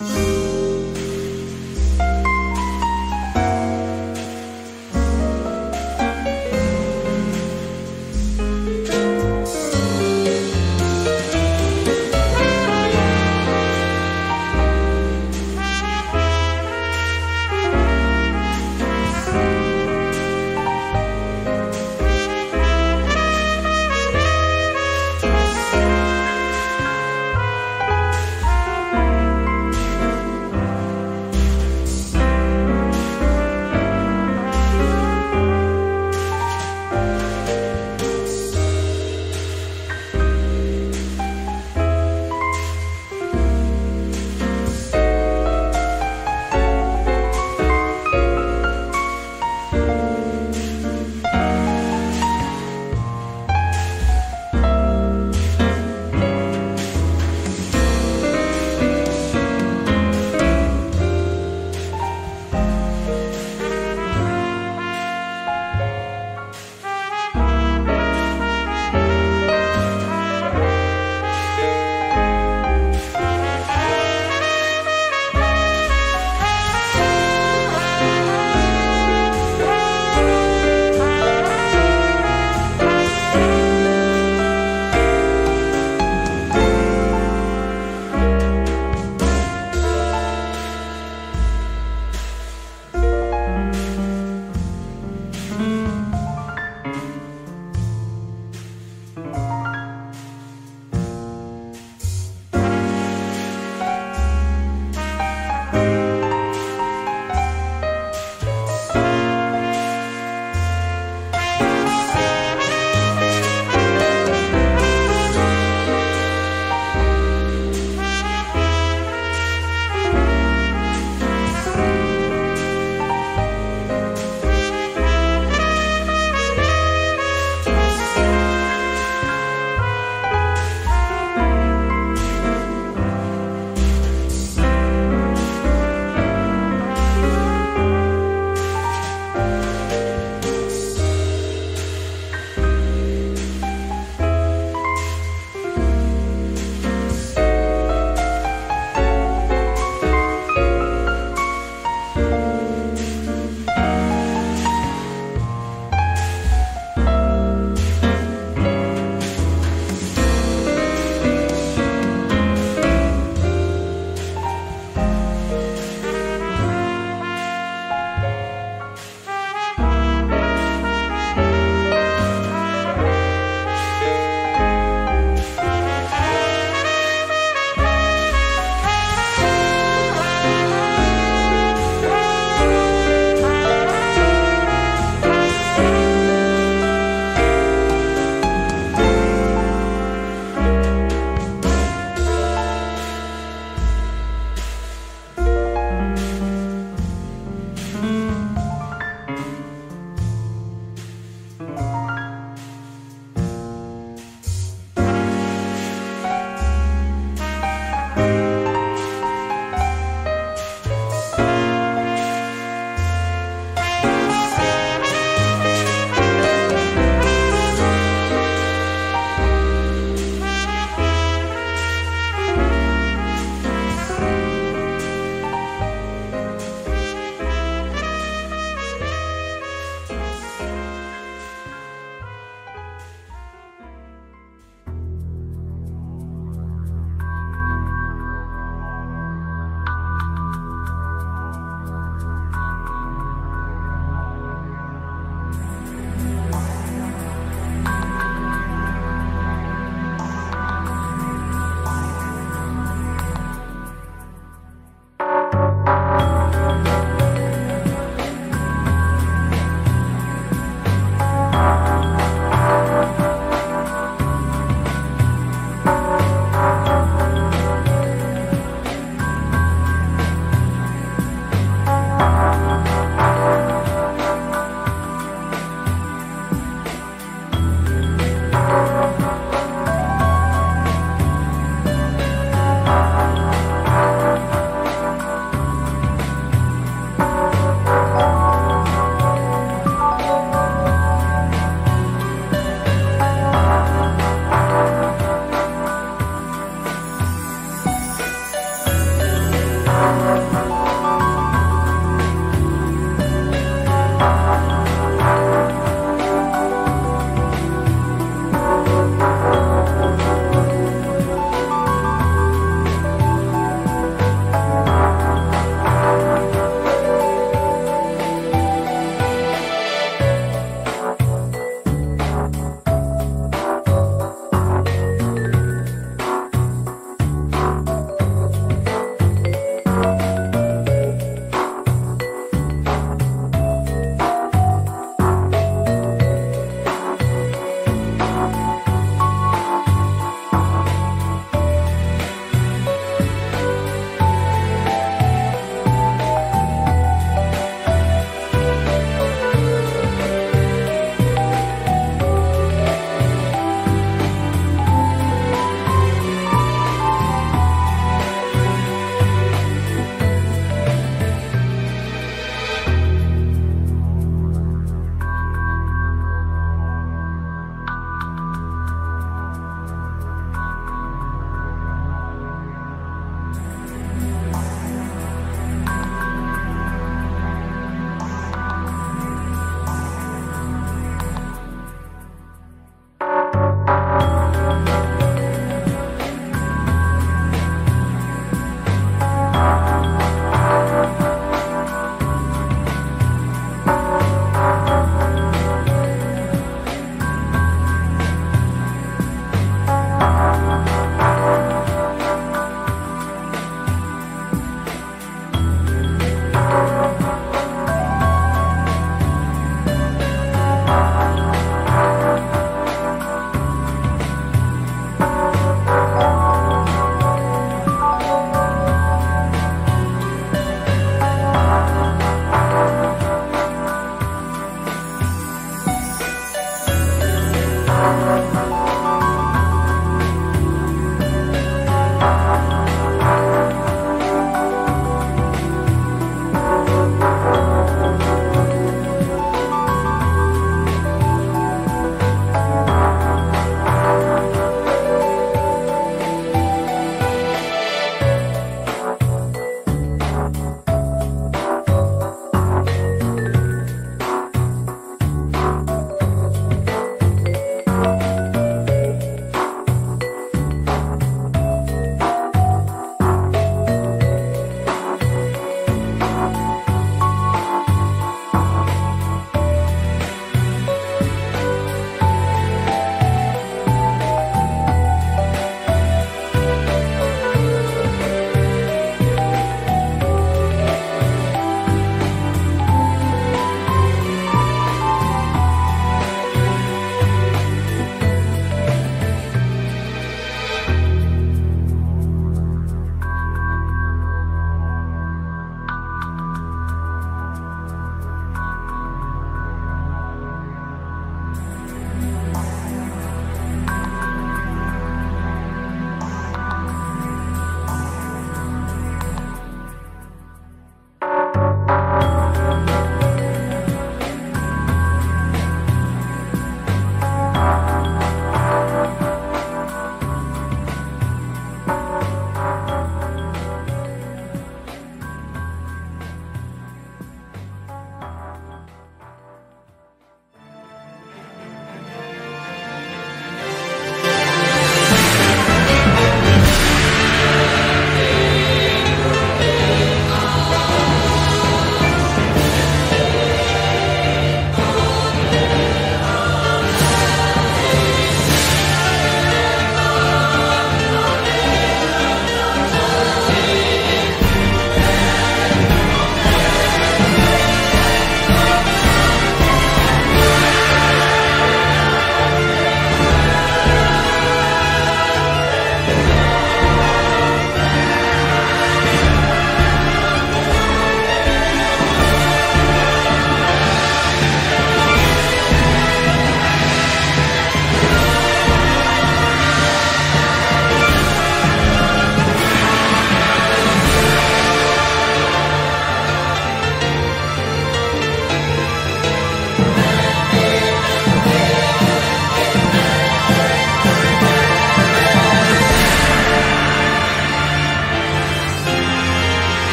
you.